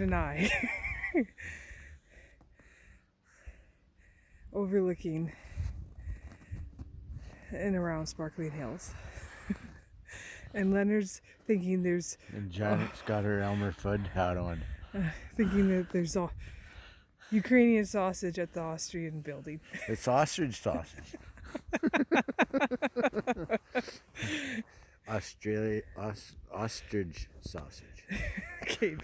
and overlooking and around Sparkling Hills. and Leonard's thinking there's And Janet's uh, got her Elmer Fudd hat on. Uh, thinking that there's all Ukrainian sausage at the Austrian building. It's ostrich sausage. Australia, os, ostrich sausage. okay.